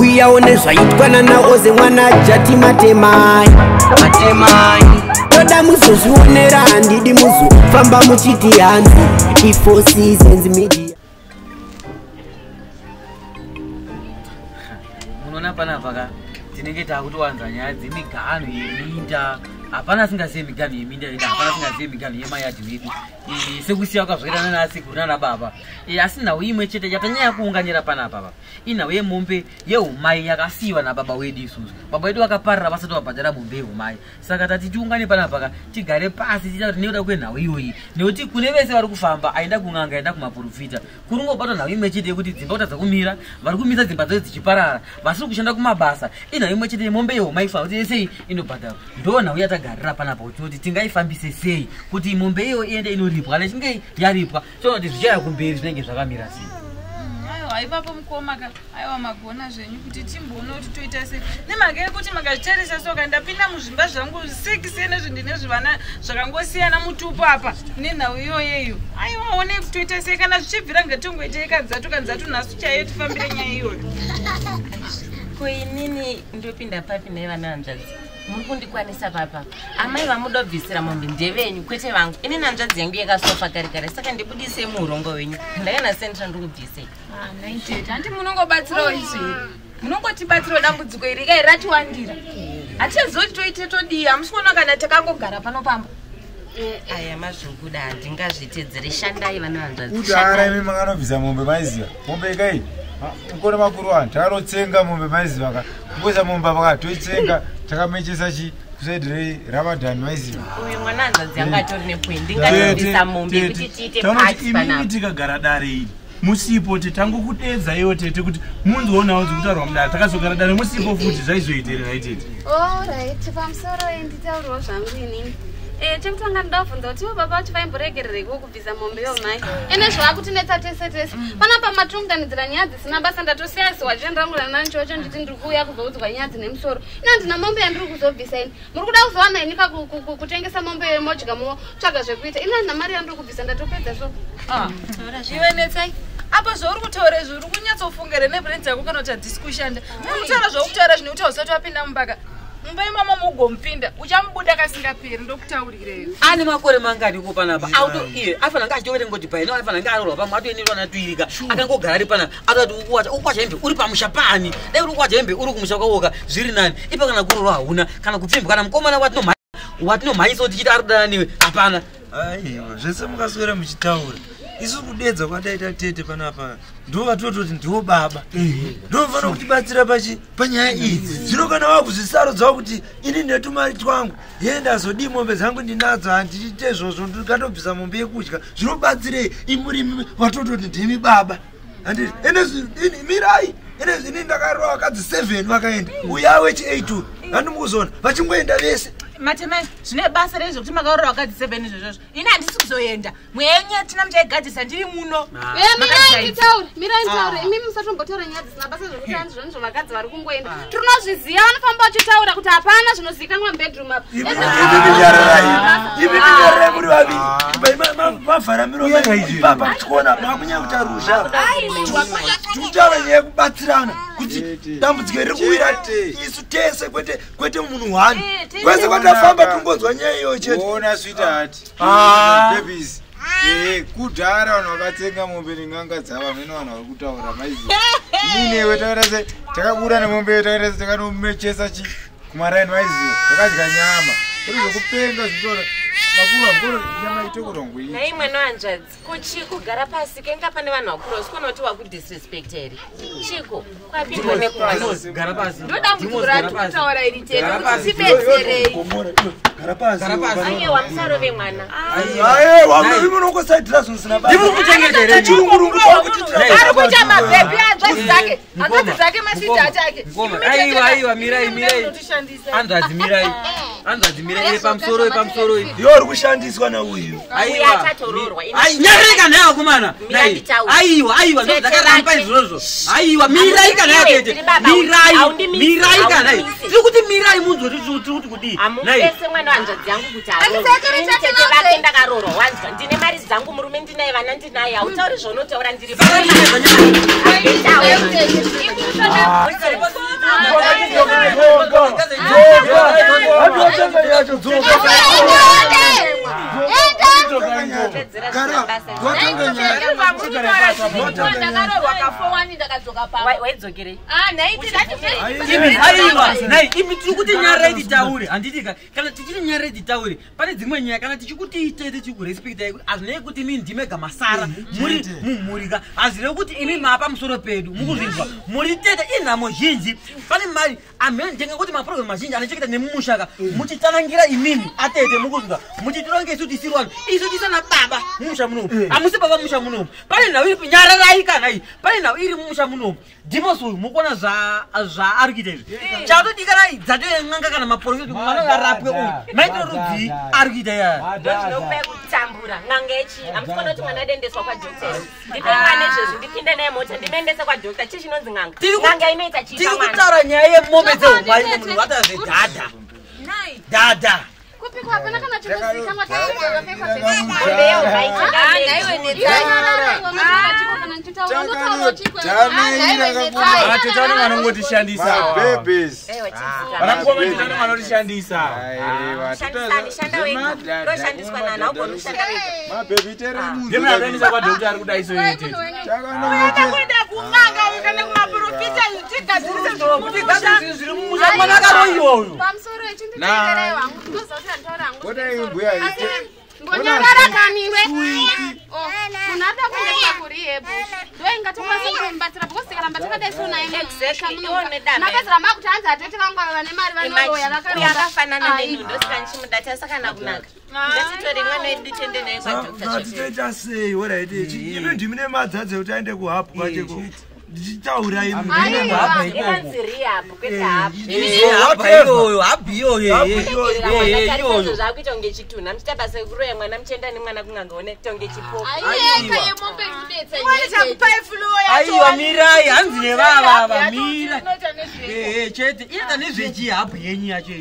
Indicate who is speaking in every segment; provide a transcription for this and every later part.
Speaker 1: uyawo nezvaitwa nanaoze mwana jati matemai. Matemai. Toda muzozvionera handidi muzofamba muchiti hanzi. Ifo seasons media.
Speaker 2: Munoona panapa ka? Tinenge takutowanza nyaya dzemiganho yeminda hapana singazive miganho yeminda yedu hapana singazive miganho yemayadhi medu sekusiya kwazvakaitana naasekuru nana baba. Asi nhau imwe chete yatanyanya kuunganira panapa pa inhau yemombe yeumai yakasiyiwa nababa wedu isusu. Baba wedu vakaparira vasati vabhadhara mombe yeumai saka tati tiungane panapa ka tigare pasi tiita kuti nekuda kwenhau iyoyi nekuti kune vese vari kufamba aenda kung'anga aenda kumaprofita kuri ngobatwa nhau imwe chete yekuti dzimba kutadza kumira vari kumisa dzimba dzoe dzichiparara. Vasiri kushanda kumabasa inhau imwe chete yemombe yeumai yesei inobhadhara ndo nhau yatagarira panapa kutinoti tingaifambise sei kuti mombe iyo iende inoripwa kana ichinge yaripwa. Tonoti zvichaya kumberi zvinenge zvakamira sei.
Speaker 3: Aiwa ipapo mukomaka aiwa magona zvenyu kuti timboona kuti toita sei. Nemhaka yekuti makazvitarisa soka ndapinda muzvimba zvangu zvisekise nezvindine zvivana zvakangosiyana mutupo apa nenhau iyoyeyo. Aiwa one toita sei kana zvichibvira ngatongoitei kanzatu kanzatu nhasi chaiyo tifambire nyaya iyoyo.
Speaker 4: Kuinini ndopinda papi nai vana hanzvadzi muri kundikwanisa papa amai vamuda kubvisira mombe ndevenyu kwete vangu. Inini hanzvadzi yangu yakasofa kare kare saka ndibudisei muurongo wenyu. Ndakanasendira ndiri kubvisei
Speaker 3: handi munongobatsirawo izveri munongotibatsirawo dambudziko iri. Kai ratiwandira hatichazoti toite todii hamusikuona kana takangogara pano pamba.
Speaker 4: Aya mazvokuda handingazvitedzere shandai vana hanzvadzi
Speaker 5: kuti araimi makanobvisa mombe maiziva mombe ikai mukone makuru vanhu takanotsenga mombe maiziva ka kukosa mombe apaka toitsenga takamechesa chi kusaidhirei ramadhani maiziva
Speaker 4: uyu mwana hanzvadzi yangu atori nepoint ndingatobvisa mombe kuti tiite pati
Speaker 6: imimi tikagara dare iri? Musipo titangokudedza iwo tete kuti munzoonawo dzikutarwa mudare takazogara dare musipo futi zvaizoitererai tete.
Speaker 7: Orit pamusoro enditauriwo zvangu inini chekutanga ndoda kubvunza kuti ivo baba vacho vaimboregerereko kubvisa mombe yomai ene zvava kutinetsa tese. Tese panapa matirunganidzira nyaya dzisina basa ndatosiyasiwa chendirangurirana nichocho nditi ndiri kuuya kuzoudzwa nyaya dzine musoro ina ndina mombe yandiri kuzobvisa ini muri kuda kuzowana ini pakutengesa mombe yemodya motsvaga zvekuita. Ina ndina mari yandiri kubvisa ndatopedza so
Speaker 3: iwe netsai. Apa zvauri kutaura izvi uri kunyatsofunga renebren dzako kana kuti hadzisi kushanda? Uri kutaura zvokutaura zvine kuti hausati wapinda mumbaka mumba imama mugomupinda uchamubuda kasingaperi ndokutaurireyo.
Speaker 2: Ane makore mangani ko panapa auto iye afana nga achitokete ngoti paino afana nga arorwa pamwe atoenderwa natwirika akangogara ari panapa atoti ukuwacha ukwacha hembe uri pamusha pani. Dai uri kuwacha hembe uri kumusha kwawoka zviri nani. Ipa kana kurorwa hauna kana kupfembwa kana mukomana watinomhanyisa kuti chiti ari kudana niwe hapana.
Speaker 8: Aiwa zvese mukaswera muchitaura isu kudedza kwadaita tete panapa ndo vatototi ndiwo baba. Ndofanira kutibatsira pachi panyaya idzi. Zvino kana wakuzvisarudzawo kuti ini netumari twangu ye ndazodi mombe dzangu ndinadzo handiite izvozvo ndikatobvisa mombe yekudya. Zvinobatsirei? Imurimi vatototi ndimi baba. Handiti ene mirai. Ene zvini ndakarowa vakadzi 7 vakaenda. Uya wechi82 handimukuzona vachingoenda vese
Speaker 9: matemai zvine basa rezvekuti makaurora wakadzi seven izvozvozvo. Ini handisi kuzoenda. Mwenye tina muchaigadzisa ndiri muno.
Speaker 7: Imi musatombotaura nyaya dzisina basa vakadzi vari kungoenda. Tinozviziva vanofamba vachitaura kuti hapana zvinozivikanwa mubedroom apa
Speaker 8: iminyararai muri vaviri. Mavhara miromoipapa muchiona makunyanya kuti aruzha tikutaura nyaya yekubatsirana kuti dambudziko riri kuwira isu tese kwete munhu hwani kwese kwatafamba tingonzwa nyaya iyoyo
Speaker 5: cheteona switehati bebis kudhara vanhu vakatsenga mombe nenganga dzavamwene vanhu vari kutaura maiziva inewe taita se takabuda nemombe yo taita se takanomechesa chi kumaraini maiziva takadya nyama. Uri zvokupenga zvitoro
Speaker 4: nai mwana wanzvadzi kuchi kugara pasi kenga pane vanhu vakuru usikuona kuti wakudisrespect here chiko kwapindwa
Speaker 2: gara pasi
Speaker 3: ndodambudziko ratikutaura iri tete kuti tibetserei
Speaker 4: aiwa musarove mwana
Speaker 8: imunongosaidhira zvinhu zvisina
Speaker 2: ndimukutengederechirungurungu
Speaker 3: ari kuita mabhepi anzvadzi dzake hanzvadzi dzake masita chake
Speaker 2: aiwa aiwa mirai mirai anzvadzi mirai anzvadzi mirai pamusoro pamusoro
Speaker 8: iwo uri kushandiswa nauyu.
Speaker 2: Nyarika naye vakomana aiwa aiwa ndodzakaramba izvozvo. Aiwa mirai kana yakete mirai mirai kana tiri kuti mirai munzwa tiri kuti kudii.
Speaker 4: Amupese mwana wanzvadzi yangu kuti arotetete vake ndakarorwa wanzwa. Ndine mari dzangu murume ndinaye vana ndinaye. Hautauri zvaunotaura ndiri
Speaker 8: dzoka yacho dzoka
Speaker 9: kara watanga nyaya papa.
Speaker 4: Waidzokerei
Speaker 9: Ah, naiti
Speaker 2: imi aiwa nai imi tiri kuti nyara titaure handitika kana tichiri nyara titaure pane dzimwe nyaya kana tichikuti itete tikurespektai hazvinei kuti imi ndime gamasara. Muri mumhurika. Hazvirei kuti imi maa pamusoro pedu. Mukuzvinzwa. Muri tete. Inhamo zhinji. Pane mari amhendenga kuti maprogram mazhinji anocheketa nemumushaka muchitanangira imimi atete mukuzvinzwa. Muchitironge isu tisiri vanhu isu tisana baba. Mumusha munomu. Hamusi baba mumusha munomu pane nhau iri nyara rai kana iyi? Pane nhau iri mumusha munomu. Dimos uyu mukuona zvaari kuita izvi. Chatodikanai dzatoen'anga kana maprofeti mwana uyu arapwe uyu. Maitiro rudzii ari kuita yaya
Speaker 4: ndozvinokupai kutambura n'anga yechi hamusikuona kuti mwana adendeswa kwadhokta ndipe mwana izvezvi ndipinde naye mota ndimuendese kwadhokta chii chinonzi n'anga? N'anga inoita
Speaker 2: tiri
Speaker 4: chipa mwana
Speaker 2: kutaura nyaya yemombe dzeumai munhu vatazve dhadha. Dhadha.
Speaker 7: Kupikwa hapana kana chinozikanwa kakapfekwa
Speaker 4: mombe yeumai
Speaker 6: tete vanenge vanongotishandisa
Speaker 5: mabebhesi
Speaker 6: vanangomene vanenge vanotishandisa.
Speaker 4: Shandisani shanda wega. Ndoshandiswa nani haugoni kushanda wega.
Speaker 5: Mabhebhi teremuzi
Speaker 6: ndimnatoendesa kwadhokta ari kuda iso yete
Speaker 9: kuenda kung'anga ukane kumaprofita tigadzirise
Speaker 2: kuti gazi zviri mumusha mwana akaroiwa uyu.
Speaker 7: pamusoro echinditeererei wangu ndinoziva kuti handitora hangu
Speaker 5: kodai mbuya ite.
Speaker 7: Ngonyarara kaniwe munhu ada kuendesa kurihebu ndoingatikwanisa kutomubatsira because tikaramba takadai so naye
Speaker 4: Exactly, iwo nedame.
Speaker 7: mapedzera makuti hanzi atete vangu ava vane mari vanoroya
Speaker 4: yakafanana nenyu ndosika ndichimudata sakana kunaka ngatitori mwana wedu tiende naye kwadhokta
Speaker 8: titoita sei orit imi ndimine madzadzi ekuti aende kuhapu kwacheko ndichitaura
Speaker 2: haba iyoyo habi iyoyo iyoyo
Speaker 4: zvakuita kunge chitunha muchita basa rekuroya mwana muchienda nemwana kungangaone tonge chipoka
Speaker 7: aiyeka yemombe inodetsa
Speaker 9: chakupai fulo
Speaker 2: aiwa mirai hanzi nevavava mira chete inoita nezvechihabhu yenyu yacho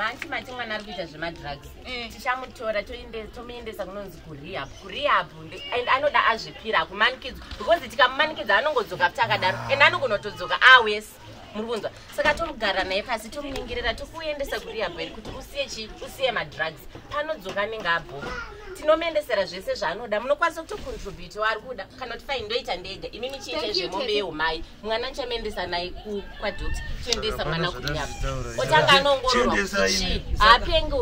Speaker 4: manti mati mwana ari kuita zvemadrugs. Tichamutora toende- tomuendesa kunonzi kurehab kurehab and anoda azvipira kumanikidzwa because tikamumanikidza anongodzoka futi akadaro and anongonotodzoka awes muri kunzwa. Saka tomugara naye pasi tomunyengerera tokuendesa kurehab here kuti usiye chi usiye madrugs. Panodzoka anenge abhoka tinomuendesera zvese zvaanoda. Munokwanisa kutocontribute ari kuda kana kuti fai ndoita ndega. Imi michiita zvemombe yeumai mwana ndichamuendesa naye ku- kwadokta toendesa mwana kurehab otanga anongororwa
Speaker 8: Chiendesa
Speaker 4: kuti haapengi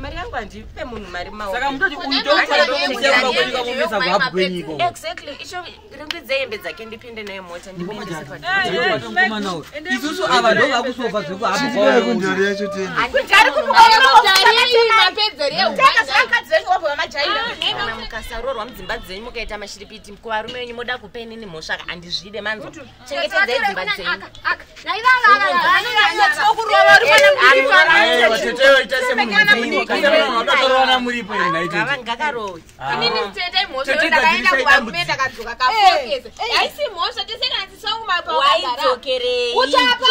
Speaker 8: mari
Speaker 4: yangu handipe munhu mari maoko.
Speaker 2: Saka mutoti uyu tomufanira kwenyika momesa kuhabhu kwenyika
Speaker 4: exactly. Icho ringwidze hembe dzake ndipinde naye mota
Speaker 2: isusu ava ndo vakusofa zvekuhabhu
Speaker 8: chitipewo
Speaker 2: kwavo
Speaker 4: kana mukasarorwa mudzimba dzenyu mukaita mashiripiti kuvarume wenyu moda kupenini mhosva handizvide manzo. Chengetedzai dzimba dzenyu.
Speaker 6: aiwa teteyo ita semunhu kana vanhu vakatorona muripo iri naitete
Speaker 4: ngakarowe
Speaker 9: inini titete mhosva
Speaker 6: Tete
Speaker 9: ndakaenda
Speaker 6: gadzirisa
Speaker 9: kuvarume
Speaker 6: idambudziko.
Speaker 9: ndakadzoka kafokesa haisi mhosva tisenganzisaumapa
Speaker 4: waidzokerei
Speaker 9: uchapa.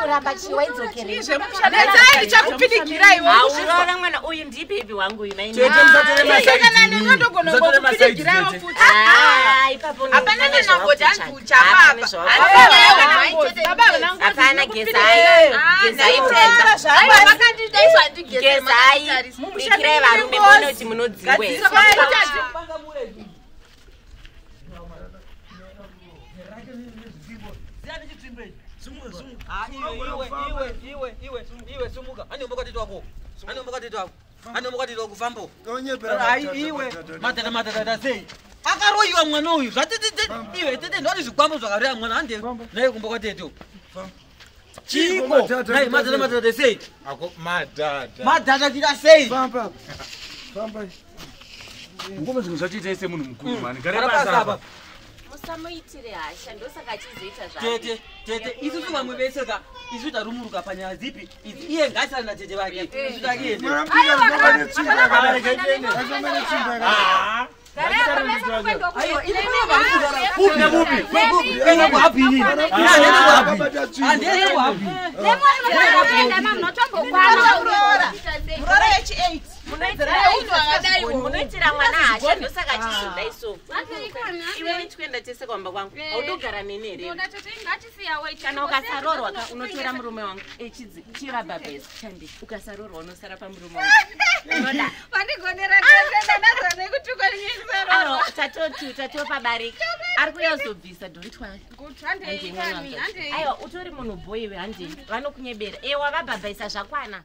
Speaker 4: Kuramba chi waidzokerei
Speaker 9: zvemushadetsai ndichakupinigirai
Speaker 4: haurora mwana uyu ndipipi wangu
Speaker 6: masaidmusatore masaidi
Speaker 9: kupinigirawo
Speaker 6: tete
Speaker 9: futi
Speaker 4: Ah, ipapo
Speaker 9: hapana
Speaker 4: ndofane
Speaker 9: nenangoti
Speaker 4: zvawakutsvaka.
Speaker 9: hanzi uchapa
Speaker 4: Hapana
Speaker 9: apa
Speaker 4: zvawakutsvaka. hapana gezai gezai tenda gezai bikirai varume muone kuti munodziwe
Speaker 2: iwe sumuka andiombokwatiti wako andiombokwatiti wako andiombokwatiti wako fambo
Speaker 5: Tonyepera
Speaker 2: ai
Speaker 5: matata,
Speaker 2: iwe
Speaker 5: matata
Speaker 2: matata sei akaroiwa mwana uyu zvatete iwe tete ndoti zvikwambo zvakaroya mwana hande naye kumba kwateto chiko nai
Speaker 5: matata
Speaker 2: matata sei madhata chita sei
Speaker 6: ngome zvinhu zvachiitai semunhu mukuru mani. Gare pasapa
Speaker 4: musamuitire hasha ndosaka achizoita
Speaker 2: tete tete isusu vamwe vese ka isu tarumuruka panyaya dzipi iye ngaisana na tete vake isu takiende
Speaker 5: mwanambuya zvinova netsinga yakadai ne tsimba yakadai
Speaker 2: aiwa inemupi mupi enda kuhabhini andende kuhabhini
Speaker 5: Akabata tsvimbo.
Speaker 2: andende kuhabhini
Speaker 9: murora yechi8
Speaker 4: munoitira mwana hasha ndosaka achizvidai so.
Speaker 7: Ateikani,
Speaker 4: iwe nechikuenda tese kwamba kwangu.
Speaker 7: Eh.
Speaker 4: haudogara neni here?
Speaker 7: Ndoda tete ngatisiyawo ichi.
Speaker 4: kana ukasarorwa ka unotora murume wangu. Echidzi chivabhabhesi chandi ukasarorwa unosara pamurume wangu.
Speaker 7: Kwanisarora.
Speaker 4: tatotu tatopabarika ari kuyazobvisa dontwari
Speaker 7: Kuti handeikani, handei.
Speaker 4: aiwa utori munhu bhoiwe handei vanokunyebera. Ewa vabhabhaisa zvakwana